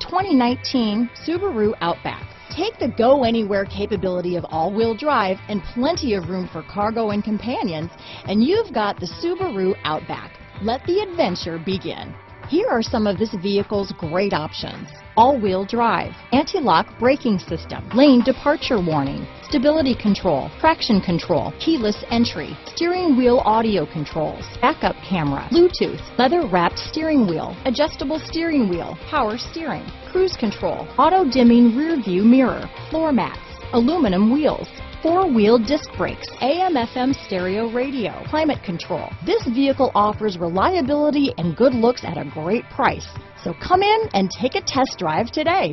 2019 Subaru Outback. Take the go anywhere capability of all-wheel drive and plenty of room for cargo and companions, and you've got the Subaru Outback. Let the adventure begin. Here are some of this vehicle's great options. All-wheel drive, anti-lock braking system, lane departure warning, stability control, traction control, keyless entry, steering wheel audio controls, backup camera, Bluetooth, leather wrapped steering wheel, adjustable steering wheel, power steering, cruise control, auto dimming rear view mirror, floor mats, aluminum wheels, four-wheel disc brakes, AM FM stereo radio, climate control. This vehicle offers reliability and good looks at a great price. So come in and take a test drive today.